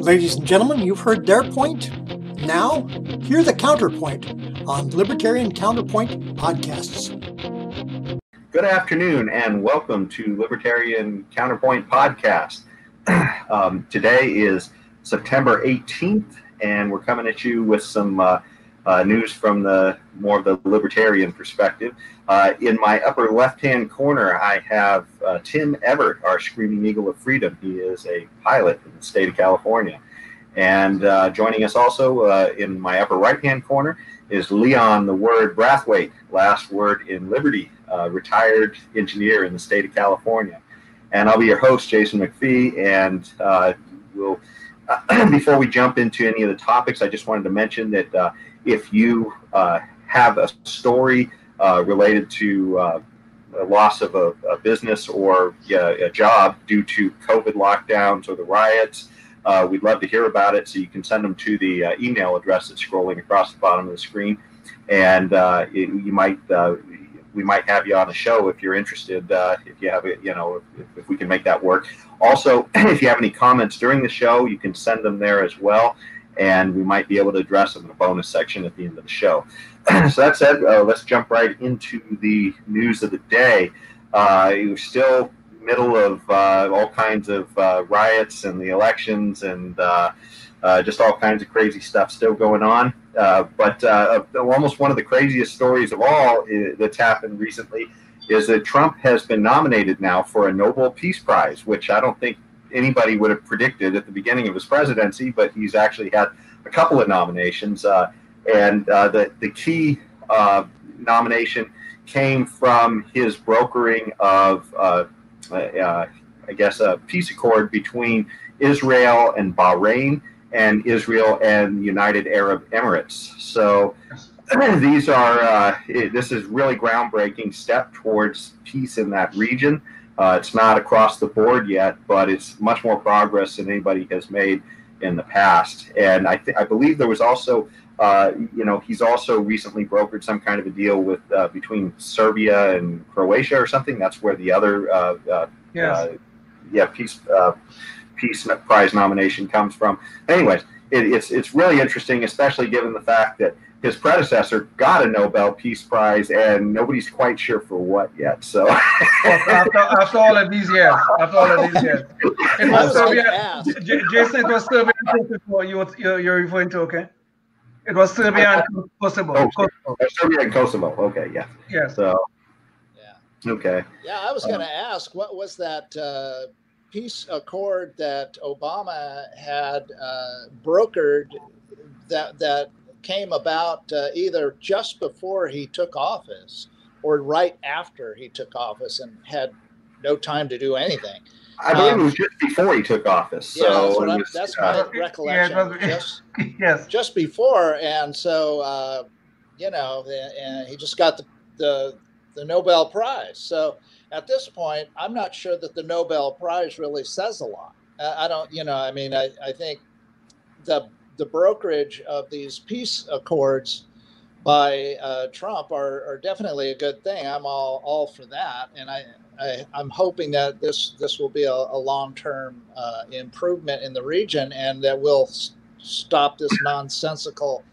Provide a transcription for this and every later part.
Ladies and gentlemen, you've heard their point. Now, hear the counterpoint on Libertarian Counterpoint podcasts. Good afternoon, and welcome to Libertarian Counterpoint podcast. um, today is September 18th, and we're coming at you with some uh, uh, news from the more of the libertarian perspective. Uh, in my upper left-hand corner, I have uh, Tim Evart, our Screaming Eagle of Freedom. He is a pilot in the state of California. And uh, joining us also uh, in my upper right-hand corner is Leon the Word Brathwaite, last word in Liberty, uh, retired engineer in the state of California. And I'll be your host, Jason McPhee, and we'll before we jump into any of the topics, I just wanted to mention that uh, if you uh, have a story uh, related to uh, a loss of a, a business or a job due to COVID lockdowns or the riots, uh, we'd love to hear about it. So you can send them to the uh, email address that's scrolling across the bottom of the screen, and it, you might we might have you on the show if you're interested. Uh, if you have it, you know, if, if, we can make that work. Also, if you have any comments during the show, you can send them there as well, and we might be able to address them in a bonus section at the end of the show. so that said, uh, let's jump right into the news of the day. Uh, you're still middle of uh, all kinds of uh, riots and the elections and uh, uh, just all kinds of crazy stuff still going on. Uh, but uh, almost one of the craziest stories of all that's happened recently is that Trump has been nominated now for a Nobel Peace Prize, which I don't think anybody would have predicted at the beginning of his presidency, but he's actually had a couple of nominations. Uh, and uh, the, the key uh, nomination came from his brokering of, I guess, a peace accord between Israel and Bahrain and Israel and United Arab Emirates. So these are uh, this is really groundbreaking step towards peace in that region. Uh, it's not across the board yet, but it's much more progress than anybody has made in the past. And I th- I believe there was also uh, you know he's also recently brokered some kind of a deal with uh, between Serbia and Croatia or something. That's where the other uh, uh, yes. yeah peace Peace Prize nomination comes from. Anyways, it, it's it's really interesting, especially given the fact that his predecessor got a Nobel Peace Prize, and nobody's quite sure for what yet. So after, after all of these years, after all of these years, it was Serbia. Jason, it was Serbia and Kosovo. You you're, you're referring to, okay? It was Serbia and Kosovo. Oh, Kosovo. Serbia and Kosovo. Okay, yeah. Yeah. So. Yeah. Okay. Yeah, I was going to um, ask, what was that? Uh, peace accord that Obama had uh, brokered that that came about uh, either just before he took office or right after he took office and had no time to do anything. I believe um, it was just before he took office. Yeah, so that's, was, that's uh, my recollection. Yeah, just, yes. just before, and so uh, you know, and he just got the, the the Nobel Prize. So at this point, I'm not sure that the Nobel Prize really says a lot. I don't, you know, I mean, I, I think the the brokerage of these peace accords by uh, Trump are, are definitely a good thing. I'm all all for that, and I, I am hoping that this this will be a, a long term uh, improvement in the region, and that we'll s- stop this nonsensical,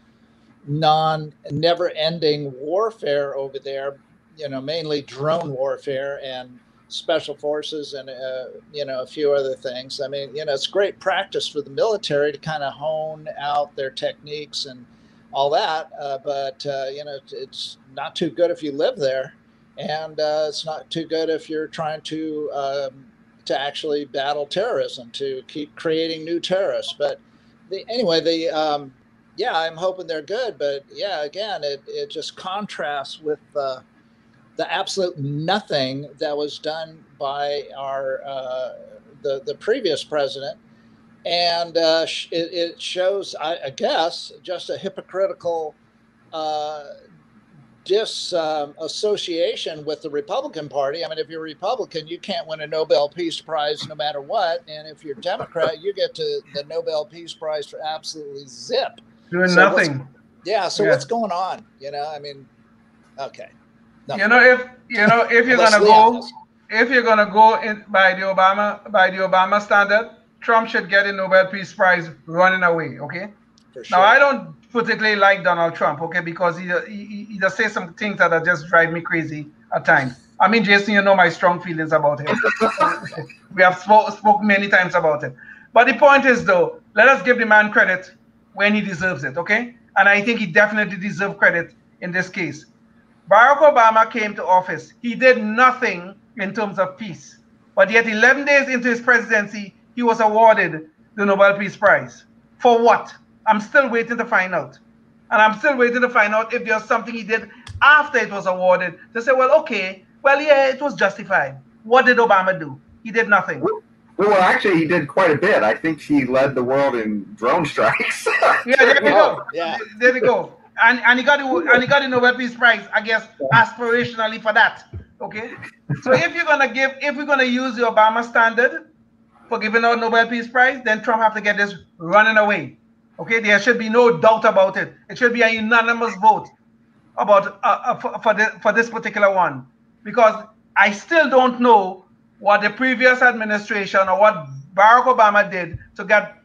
non never ending warfare over there you know, mainly drone warfare and special forces and uh, you know a few other things. I mean, you know, it's great practice for the military to kind of hone out their techniques and all that. Uh, but uh, you know, it's not too good if you live there, and uh, it's not too good if you're trying to um, to actually battle terrorism to keep creating new terrorists. But the, anyway, the um, yeah, I'm hoping they're good. But yeah, again, it it just contrasts with uh, the absolute nothing that was done by our uh, the the previous president, and uh, it, it, shows, I, I, guess, just a hypocritical uh, disassociation um, with the Republican Party. I mean, if you're Republican, you can't win a Nobel Peace Prize no matter what, and if you're Democrat, you get to the Nobel Peace Prize for absolutely zip. Doing so nothing. Yeah. So yeah. what's going on? You know, I mean, okay. No. You know, if you know if you're gonna go, if you're gonna go in by the Obama by the Obama standard, Trump should get a Nobel Peace Prize running away. Okay. Sure. Now I don't particularly like Donald Trump. Okay, because he he, he just says some things that just drive me crazy at times. I mean, Jason, you know my strong feelings about him. we have spoke, spoke many times about it. But the point is, though, let us give the man credit when he deserves it, okay? And I think he definitely deserves credit in this case. Barack Obama came to office. He did nothing in terms of peace. But yet, 11 days into his presidency, he was awarded the Nobel Peace Prize. For what? I'm still waiting to find out. And I'm still waiting to find out if there's something he did after it was awarded to say, well, okay, well, yeah, it was justified. What did Obama do? He did nothing. Well, actually, he did quite a bit. I think he led the world in drone strikes. yeah, there we go. Yeah. There we go. And, and he got the, and he got the Nobel Peace Prize, I guess, aspirationally for that. Okay. So if you're gonna give, if we're gonna use the Obama standard for giving out Nobel Peace Prize, then Trump have to get this running away. Okay, there should be no doubt about it. It should be a unanimous vote about uh, uh, for, for, the, for this particular one, because I still don't know what the previous administration or what Barack Obama did to get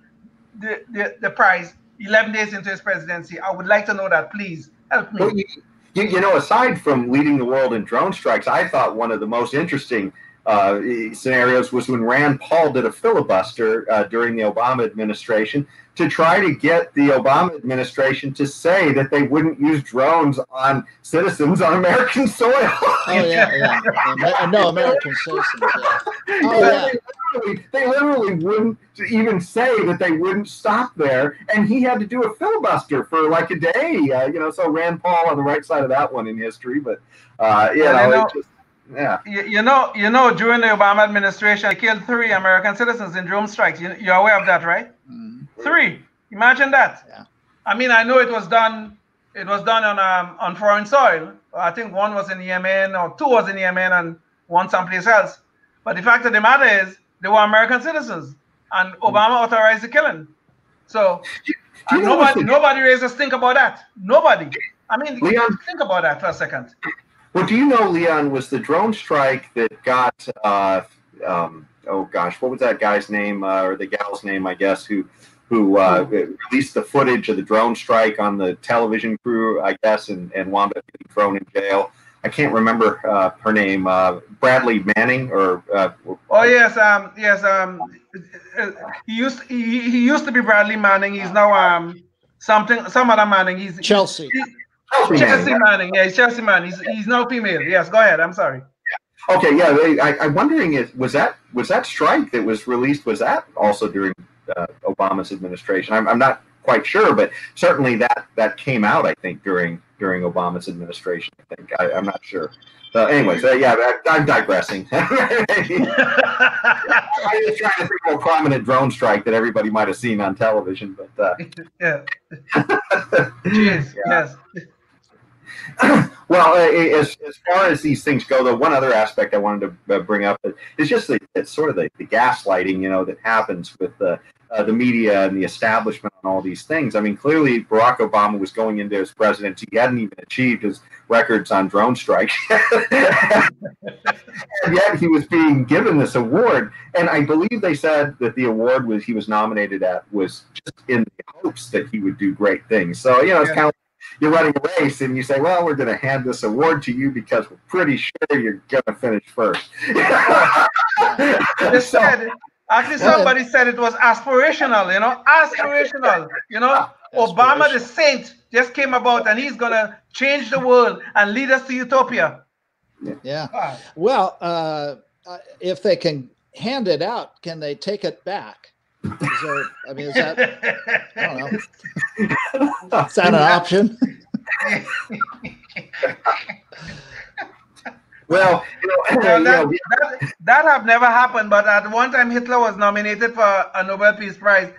the, the, the prize 11 days into his presidency. I would like to know that. Please help me. Well, you, you, know, aside from leading the world in drone strikes, I thought one of the most interesting uh, scenarios was when Rand Paul did a filibuster uh, during the Obama administration to try to get the Obama administration to say that they wouldn't use drones on citizens on American soil. oh yeah, yeah. no American citizens. Yeah. Oh yeah. They literally, they literally wouldn't even say that they wouldn't stop there, and he had to do a filibuster for like a day. Uh, you know, so Rand Paul on the right side of that one in history, but uh, you know, know just, yeah. You, you, know, you know, during the Obama administration, they killed three American citizens in drone strikes. You, you're aware of that, right? Mm-hmm. Three. Imagine that. Yeah. I mean, I know it was done. It was done on um, on foreign soil. I think one was in Yemen, or two was in Yemen, and one someplace else. But the fact of the matter is, they were American citizens, and mm-hmm. Obama authorized the killing. So nobody, nobody raised a stink about that. Nobody. I mean, Leon, think about that for a second. Well, do you know, Leon, was the drone strike that got, uh, um, oh gosh, what was that guy's name uh, or the gal's name, I guess, who who uh, released the footage of the drone strike on the television crew, I guess, and, and wound up getting thrown in jail. I can't remember uh, her name. Uh, Bradley Manning, or uh, oh yes, um, yes, um, he used he, he used to be Bradley Manning. He's now um something some other Manning. He's Chelsea. He, Chelsea, Chelsea Manning. Yeah, Chelsea Manning. He's he's now female. Yes, go ahead. I'm sorry. Okay, yeah. I, I'm wondering if was that was that strike that was released was that also during uh, Obama's administration? I'm, I'm not quite sure, but certainly that that came out I think during during Obama's administration. I think I, am not sure. So, anyways, uh, yeah, I'm digressing. I was trying to think of a prominent drone strike that everybody might have seen on television, but uh, yeah. Jeez, yeah. yes. well, uh, as, as far as these things go, though, one other aspect I wanted to uh, bring up is just the, it's sort of the, the gaslighting, you know, that happens with the uh, the media and the establishment and all these things. I mean, clearly Barack Obama was going into his presidency; he hadn't even achieved his records on drone strikes, and yet he was being given this award. And I believe they said that the award was he was nominated at was just in the hopes that he would do great things. So you know, it's yeah. kind of you're running a race and you say, well, we're going to hand this award to you because we're pretty sure you're going to finish first. so, actually, somebody said it was aspirational, you know, aspirational, you know. Obama the saint just came about and he's going to change the world and lead us to utopia. Yeah. Well, uh, uh, if they can hand it out, can they take it back? Is there, I mean, is that, I don't know. Is that an option? well, you know, that, that, that, have never happened, but at one time Hitler was nominated for a Nobel Peace Prize.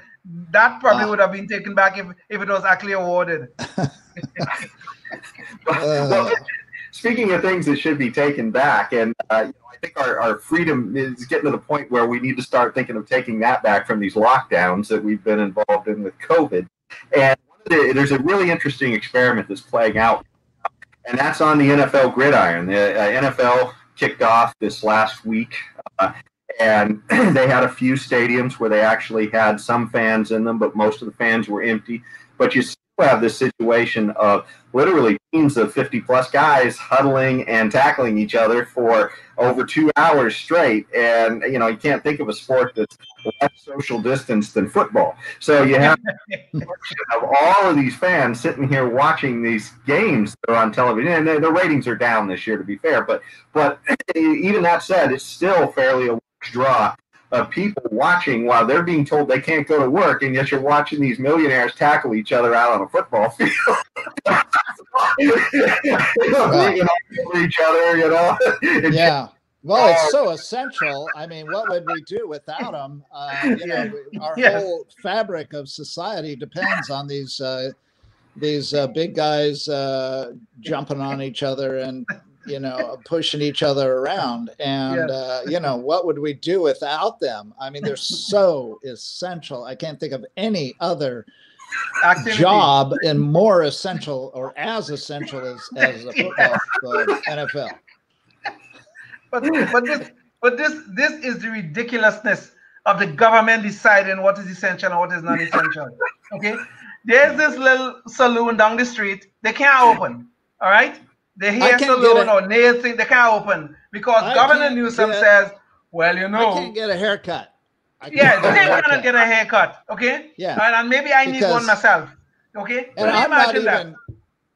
That probably would have been taken back if, if it was actually awarded. well, speaking of things that should be taken back, and uh, think our, our freedom is getting to the point where we need to start thinking of taking that back from these lockdowns that we've been involved in with COVID. And the, there's a really interesting experiment that's playing out, and that's on the NFL gridiron. The uh, NFL kicked off this last week. Uh, and they had a few stadiums where they actually had some fans in them, but most of the fans were empty. But you still have this situation of literally teams of 50 plus guys huddling and tackling each other for over two hours straight. And, you know, you can't think of a sport that's less social distance than football. So you have of all of these fans sitting here watching these games that are on television. And the ratings are down this year, to be fair. But, but even that said, it's still fairly a draw of people watching while they're being told they can't go to work, and yet you're watching these millionaires tackle each other out on a football field. each other, you know. yeah. Well, it's so essential. I mean, what would we do without them? Uh, you know, our whole fabric of society depends on these uh, these uh, big guys uh, jumping on each other and you know, pushing each other around. And, yeah. uh, you know, what would we do without them? I mean, they're so essential. I can't think of any other Activity. job and more essential or as essential as, as the football uh, NFL. But, but, this, but this, this is the ridiculousness of the government deciding what is essential and what is not essential. Okay. There's this little saloon down the street. They can't open. All right the hair salon or nail thing, they can't open because I Governor Newsom get, says, well, you know. I can't get a haircut. Yeah, they cannot get a haircut. Okay. Yeah. And, and maybe I need one myself. Okay. And I'm not even. That?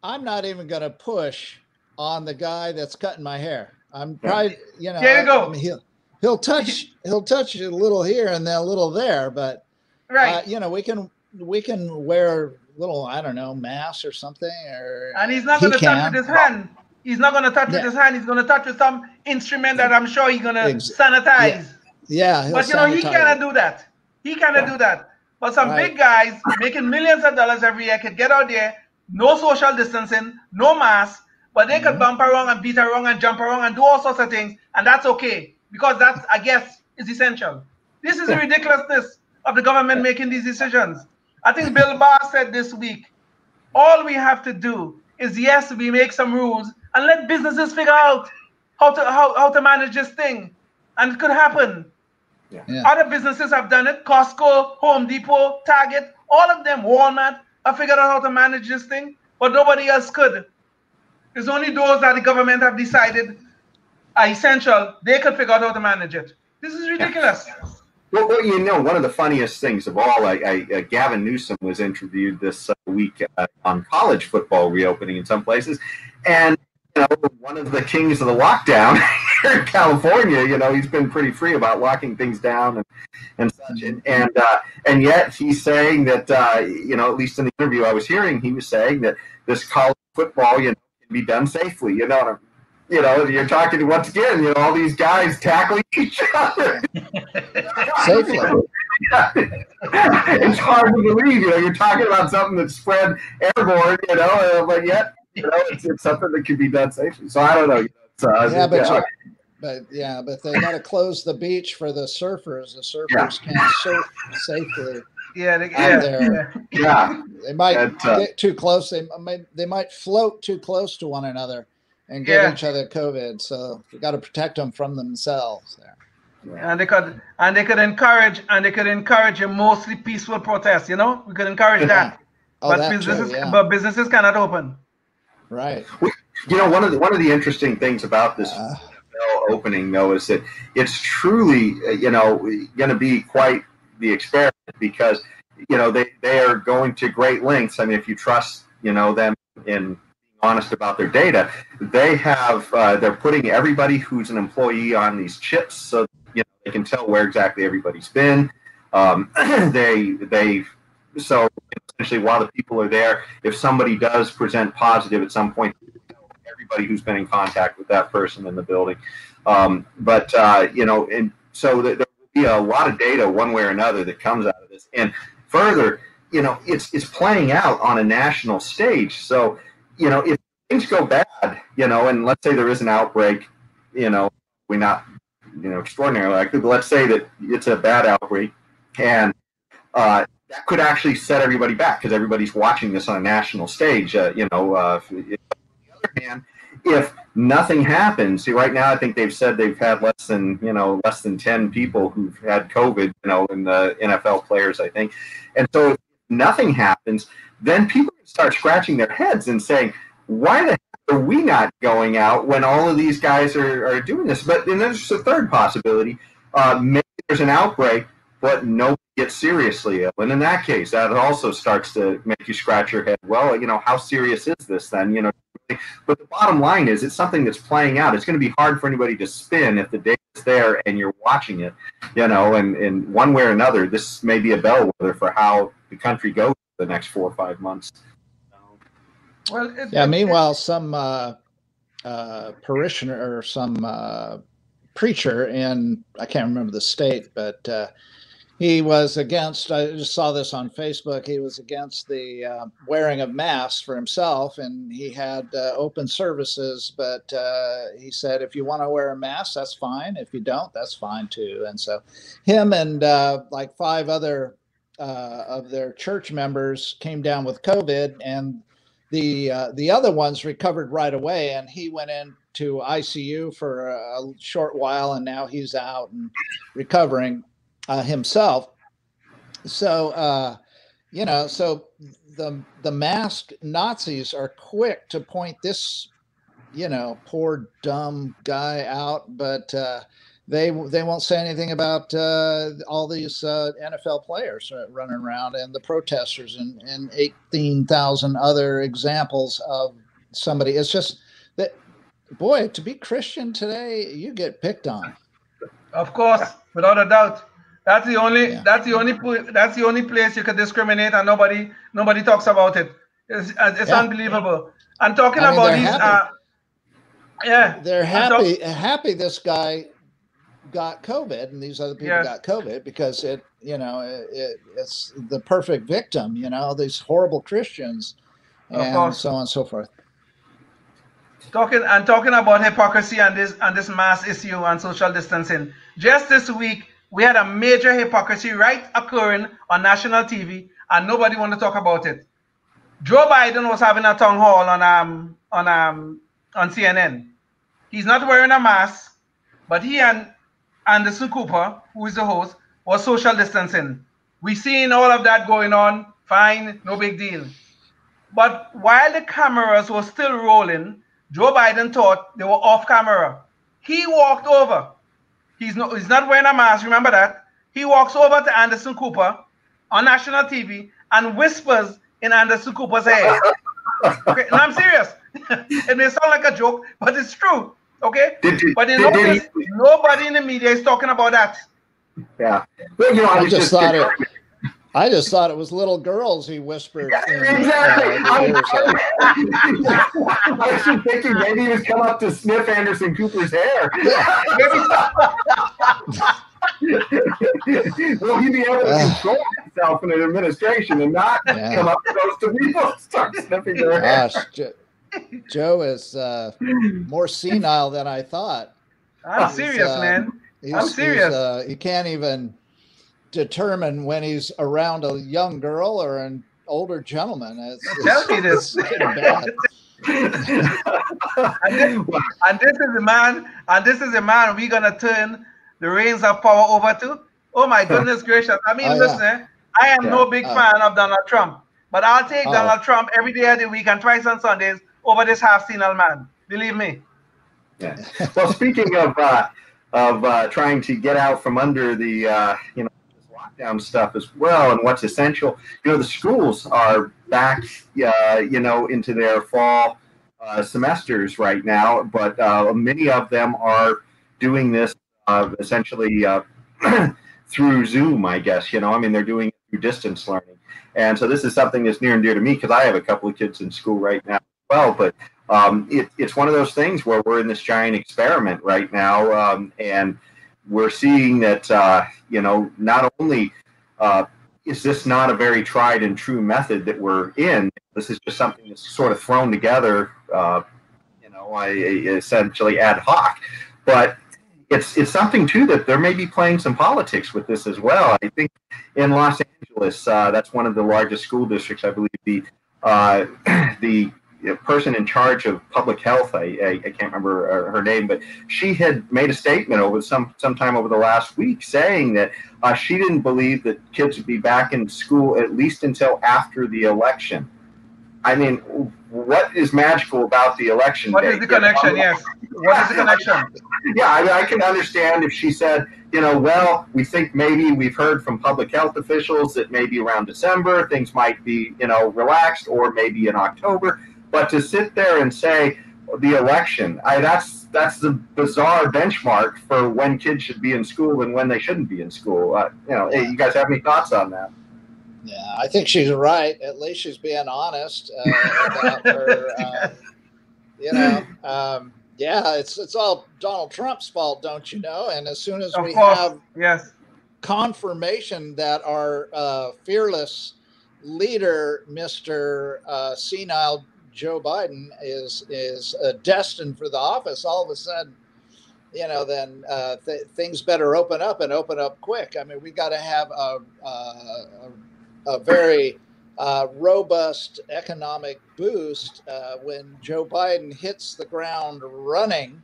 I'm not even going to push on the guy that's cutting my hair. I'm probably, you know. There you go. I mean, he'll he'll touch he'll touch a little here and then a little there, but right. Uh, you know, we can we can wear little, I don't know, mass or something. Or and he's not going to touch with his hand. He's not going to touch yeah. with his hand. He's going to touch with some instrument that I'm sure he's going to Ex- sanitize. Yeah, yeah but you know he cannot do that. He cannot do that. But some right. big guys making millions of dollars every year could get out there, no social distancing, no mask, but they mm-hmm. could bump around and beat around and jump around and do all sorts of things, and that's okay because that's I guess is essential. This is the ridiculousness of the government making these decisions. I think Bill Barr said this week, all we have to do is yes, we make some rules and let businesses figure out how to how, how to manage this thing. And it could happen. Yeah. Yeah. Other businesses have done it. Costco, Home Depot, Target, all of them, Walmart, have figured out how to manage this thing, but nobody else could. It's only those that the government have decided are essential. They could figure out how to manage it. This is ridiculous. Yeah. Well, well, you know, one of the funniest things of all, I, I, uh, Gavin Newsom was interviewed this uh, week uh, on college football reopening in some places, and you know, one of the kings of the lockdown here in California, you know, he's been pretty free about locking things down and, and such, and and, uh, and yet he's saying that, uh, you know, at least in the interview I was hearing, he was saying that this college football, you know, can be done safely. You know, you know, you're talking to once again, you know, all these guys tackling each other. Safely. it's hard to believe, you know, you're talking about something that's spread airborne, you know, uh, but yet, you know, it's, it's, something that can be done safely. So I don't know. You know uh, yeah, but, yeah. but yeah, but they got to close the beach for the surfers. The surfers yeah. can't surf safely. Yeah, they, yeah, yeah. They might uh, get too close. They might they might float too close to one another and give yeah. each other COVID. So we got to protect them from themselves there. Yeah. And they could and they could encourage and they could encourage a mostly peaceful protest. You know, we could encourage yeah. that. Oh, but businesses, too, yeah. but businesses cannot open. Right. You know, one of the one of the interesting things about this uh, opening, though, is that it's truly, uh, you know, going to be quite the experiment because, you know, they they are going to great lengths. I mean, if you trust, you know, them in honest about their data, they have uh, they're putting everybody who's an employee on these chips so you know they can tell where exactly everybody's been. Um, they they so essentially while the people are there, if somebody does present positive at some point, everybody who's been in contact with that person in the building. Um, but uh, you know, and so there will be a lot of data one way or another that comes out of this. And further, you know, it's it's playing out on a national stage. So you know, if things go bad, you know, and let's say there is an outbreak, you know, we not, you know, extraordinarily likely, but let's say that it's a bad outbreak, and uh, that could actually set everybody back because everybody's watching this on a national stage. Uh, you know, uh, on the other hand, if nothing happens, see, right now I think they've said they've had less than you know less than ten people who've had COVID, you know, in the NFL players, I think, and so if nothing happens, then people start scratching their heads and saying, why the heck are we not going out when all of these guys are, are doing this? But then there's a third possibility. Uh, maybe there's an outbreak, but nobody gets seriously ill. And in that case, that also starts to make you scratch your head. Well, you know, how serious is this then? You know, but the bottom line is it's something that's playing out. It's going to be hard for anybody to spin if the data's there and you're watching it, you know, and, and one way or another, this may be a bellwether for how the country goes the next four or five months. Well, it, yeah. It, meanwhile, some uh, uh, parishioner or some uh, preacher in I can't remember the state, but uh, he was against. I just saw this on Facebook. He was against the uh, wearing of masks for himself, and he had uh, open services. But he said, if you want to wear a mask, that's fine. If you don't, that's fine too. And so, him and like five other of their church members came down with COVID, and the uh, the other ones recovered right away, and he went into ICU for a, short while, and now he's out and recovering uh, himself. So uh, you know, so the the masked Nazis are quick to point this, you know, poor dumb guy out, but uh, they they won't say anything about uh, all these uh, NFL players running around and the protesters and, and 18,000 other examples of somebody. It's just that, boy, to be Christian today, you get picked on. Of course, without a doubt. That's the only yeah. that's the only that's the only place you can discriminate and nobody nobody talks about it. It's, it's yeah. unbelievable. I'm talking I mean, about these. Uh, yeah, they're happy. happy this guy got COVID and these other people yes. got COVID because it, you know, it, it, it's the perfect victim, you know, these horrible Christians and so on and so forth. Talking and talking about hypocrisy and this and this mass issue and social distancing. Just this week, we had a major hypocrisy right occurring on national TV, and nobody want to talk about it. Joe Biden was having a town hall on um on um on CNN. He's not wearing a mask, but he and Anderson Cooper, who is the host, was social distancing. We've seen all of that going on, fine, no big deal. But while the cameras were still rolling, Joe Biden thought they were off camera. He walked over. He's not, he's not wearing a mask, remember that? He walks over to Anderson Cooper on national TV and whispers in Anderson Cooper's ear. okay, no, I'm serious. it may sound like a joke, but it's true. Okay, did, did, but in did, did nobody in the media is talking about that. Yeah, well, you know, I, I just, just thought it. I just thought it was little girls he whispered. Yeah, in, exactly. Uh, I, was just thinking maybe he was come up to sniff Anderson Cooper's hair. Will he be able to control himself in an administration and not yeah. come up close to people and start sniffing their Gosh, hair? Joe is uh, more senile than I thought. I'm he's, serious, uh, man. I'm serious. Uh, he can't even determine when he's around a young girl or an older gentleman. It's, Tell me this. and, this and this is the man, and this is the man we're gonna turn the reins of power over to. Oh my goodness gracious! I mean, oh, listen, yeah. I am yeah. no big uh, fan of Donald Trump, but I'll take oh. Donald Trump every day of the week and twice on Sundays over this half senile man. Believe me. Yeah. Well, speaking of uh, of uh, trying to get out from under the uh, you know lockdown stuff as well, and what's essential, you know, the schools are back, uh, you know, into their fall uh, semesters right now, but uh, many of them are doing this essentially through Zoom, I guess. You know, I mean, they're doing it through distance learning, and so this is something that's near and dear to me because I have a couple of kids in school right now well. But um, it, it's one of those things where we're in this giant experiment right now, um, and we're seeing that uh, you know not only uh, is this not a very tried and true method that we're in. This is just something that's sort of thrown together, uh, you know, I, essentially ad hoc. But it's it's something too that there may be playing some politics with this as well. I think in Los Angeles, uh, that's one of the largest school districts. I believe the uh, the person in charge of public health, I, I, I can't remember her name, but she had made a statement over some sometime over the last week saying that uh, she didn't believe that kids would be back in school at least until after the election. I mean, what is magical about the election? What day? is the connection? Yes. What is the connection? yeah, I, mean, I can understand if she said, you know, well, we think maybe we've heard from public health officials that maybe around December things might be, you know, relaxed, or maybe in October. But to sit there and say the election, I, that's that's the bizarre benchmark for when kids should be in school and when they shouldn't be in school. Uh, you know, hey, you guys have any thoughts on that? Yeah, I think she's right. At least she's being honest uh, about her. Uh, you know, um, yeah, it's it's all Donald Trump's fault, don't you know? And as soon as of we course. have yes confirmation that our uh, fearless leader, Mister uh, Senile Joe Biden, is is uh, destined for the office, all of a sudden, you know, then uh, th- things better open up and open up quick. I mean, we got to have a, a, a, very uh, robust economic boost uh, when Joe Biden hits the ground running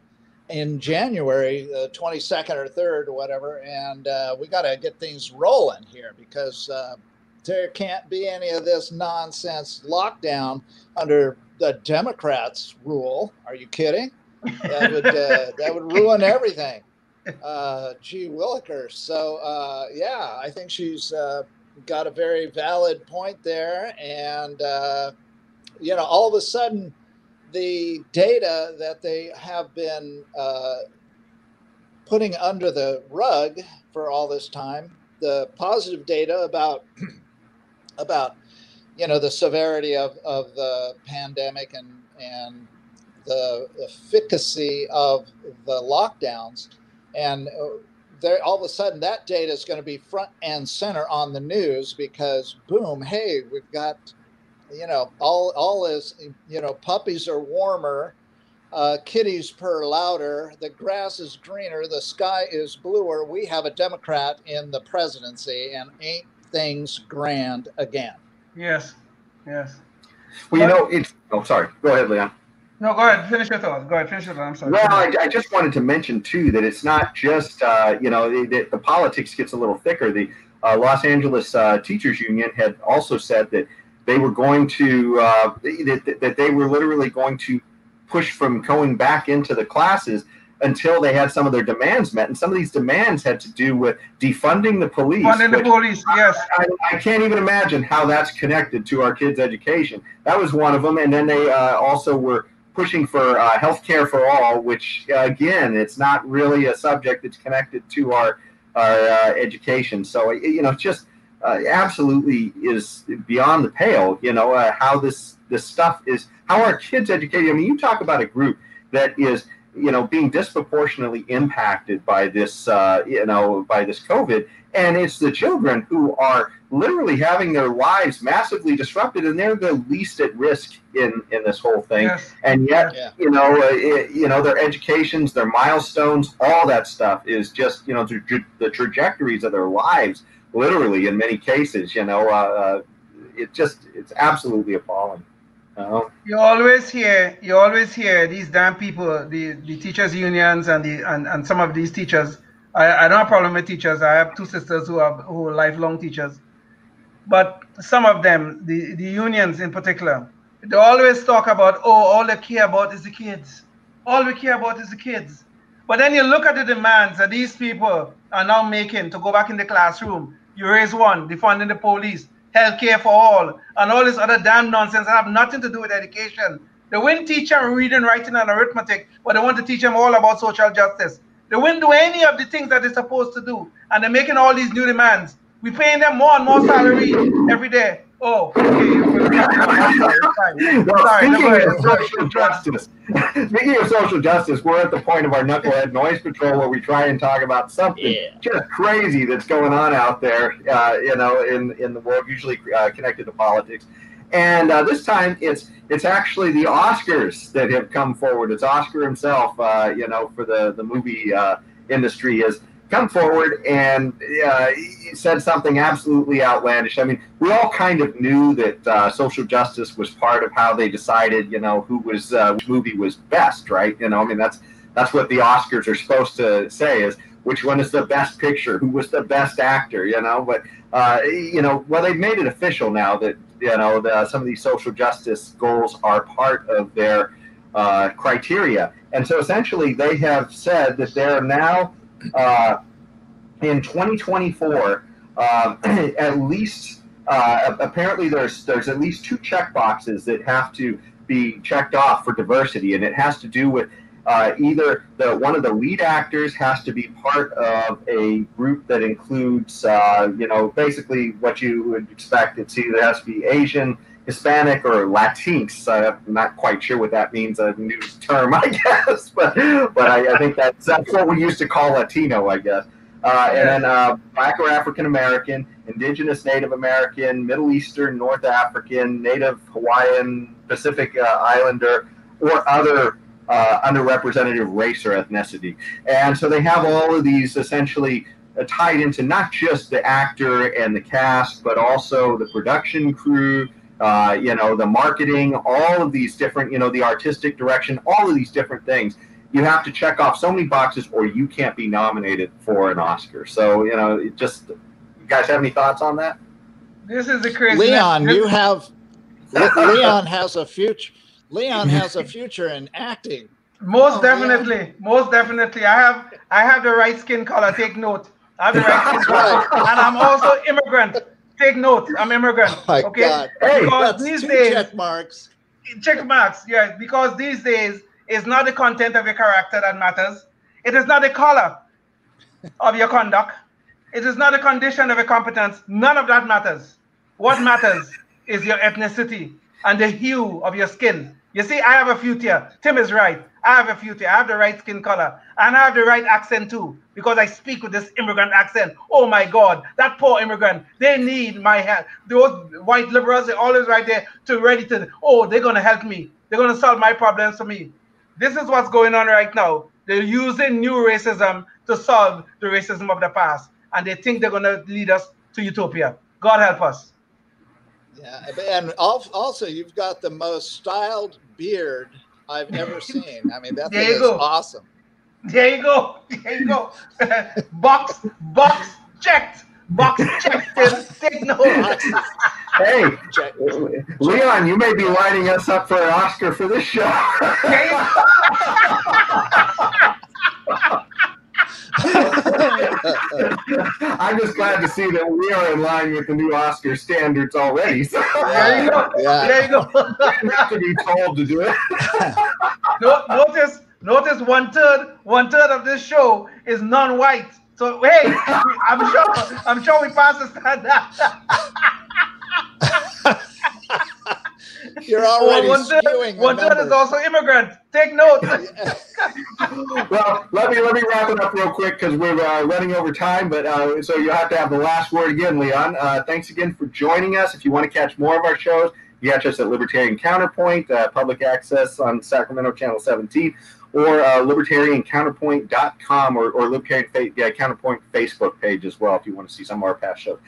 in January, the 22nd or 3rd or whatever. And uh, we got to get things rolling here because uh, there can't be any of this nonsense lockdown under the Democrats' rule. Are you kidding? That would uh, that would ruin everything. Uh, gee willikers. So yeah, I think she's got a very valid point there. And, uh, you know, all of a sudden, the data that they have been uh, putting under the rug for all this time, the positive data about, about, you know, the severity of, of the pandemic and, and the efficacy of the lockdowns. And uh, there all of a sudden that data is going to be front and center on the news because boom, hey, we've got you know all all is you know puppies are warmer, uh, kitties purr louder, the grass is greener, the sky is bluer. We have a Democrat in the presidency, and ain't things grand again? Yes, yes. Well, you know, it's. Oh, sorry. Go ahead, Leon. No, go ahead. Finish your thought. Go ahead. Finish your thought. I'm sorry. Well, I, I, just wanted to mention too that it's not just uh, you know the, the, politics gets a little thicker. The uh, Los Angeles uh, Teachers Union had also said that they were going to uh, that, that they were literally going to push from going back into the classes until they had some of their demands met. And some of these demands had to do with defunding the police. Defunding the police, yes. I, I, can't even imagine how that's connected to our kids' education. That was one of them. And then they uh, also were pushing for uh, health care for all, which uh, again, it's not really a subject that's connected to our our uh, education. So you know, just uh, absolutely is beyond the pale. You know uh, how this this stuff is how our kids educated. I mean, you talk about a group that is you know being disproportionately impacted by this uh, you know by this COVID, and it's the children who are literally having their lives massively disrupted, and they're the least at risk in in this whole thing. Yes. And yet, yeah. you know, uh, it, you know, their educations, their milestones, all that stuff is just you know the, the trajectories of their lives, literally in many cases. You know, uh, uh it just it's absolutely appalling. Uh, you always hear, you always hear these damn people, the, the teachers unions and the and, and some of these teachers. I, I don't have a problem with teachers. I have two sisters who are who are lifelong teachers but some of them, the, the unions in particular, they always talk about, oh, all they care about is the kids. All we care about is the kids. But then you look at the demands that these people are now making to go back in the classroom. You raise one, defunding the police, health care for all, and all this other damn nonsense that have nothing to do with education. They wouldn't teach them reading, writing, and arithmetic, but they want to teach them all about social justice. They wouldn't do any of the things that they're supposed to do. And they're making all these new demands. We're paying them more and more salary every day. Oh, okay. Speaking of social justice, speaking of social justice, we're at the point of our knucklehead noise patrol where we try and talk about something yeah. just crazy that's going on out there, uh, you know, in in the world, usually uh, connected to politics. And uh, this time, it's it's actually the Oscars that have come forward. It's Oscar himself, uh, you know, for the the movie uh, industry has come forward and uh, said something absolutely outlandish. I mean, we all kind of knew that uh, social justice was part of how they decided, you know, who was uh, which movie was best, right? You know, I mean, that's that's what the Oscars are supposed to say is which one is the best picture, who was the best actor, you know. But uh, you know, well, they've made it official now that you know the, some of these social justice goals are part of their uh, criteria, and so essentially they have said that they're now uh, in 2024 um, at least. Uh, apparently, there's there's at least two check boxes that have to be checked off for diversity, and it has to do with uh, either the one of the lead actors has to be part of a group that includes, uh, you know, basically what you would expect. It's either has to be Asian, Hispanic, or Latinx. I'm not quite sure what that means, a new term, I guess, but but I, I think that's that's what we used to call Latino, I guess. Uh, and then uh, Black or African American, Indigenous, Native American, Middle Eastern, North African, Native Hawaiian, Pacific uh, Islander, or other uh, underrepresented race or ethnicity. And so they have all of these essentially uh, tied into not just the actor and the cast, but also the production crew, uh, you know, the marketing, all of these different, you know, the artistic direction, all of these different things. You have to check off so many boxes, or you can't be nominated for an Oscar. So, you know, just you guys have any thoughts on that? This is the crazy. Leon, you have Leon has a future. Leon has a future in acting. Most oh, definitely, Leon. most definitely. I have I have the right skin color. Take note. I have the right skin color, and I'm also immigrant. Take note. I'm immigrant. Oh okay. God. Hey, because these days check marks. Check marks. Yeah, because these days it's not the content of your character that matters. It is not the color of your conduct. It is not the condition of your competence. None of that matters. What matters is your ethnicity and the hue of your skin. You see, I have a future. Tim is right. I have a future. I have the right skin color. And I have the right accent too, because I speak with this immigrant accent. Oh my God, that poor immigrant. They need my help. Those white liberals are always right there to ready to, oh, they're going to help me. They're going to solve my problems for me. This is what's going on right now. They're using new racism to solve the racism of the past. And they think they're going to lead us to utopia. God help us. Yeah, and also you've got the most styled beard I've ever seen. I mean, that there thing is go. awesome. There you go. There you go. box, box checked. Box checked. Take no. hey, Leon, you may be lining us up for an Oscar for this show. I'm just glad to see that we are in line with the new Oscar standards already. So. There you go. Yeah. There you go. you have to be told to do it. notice, notice one third, one third of this show is non-white. So hey, I'm sure, I'm sure we passed the standard. You're already well, one third, one third is also immigrant. Take note. well, let me let me wrap it up real quick because we're uh, running over time. But uh, so you have to have the last word again, Leon. Uh, thanks again for joining us. If you want to catch more of our shows, you catch us at Libertarian Counterpoint, uh, public access on Sacramento Channel 17, or uh, libertariancounterpoint.com or, or Libertarian Fa- yeah, Counterpoint Facebook page as well if you want to see some of our past shows.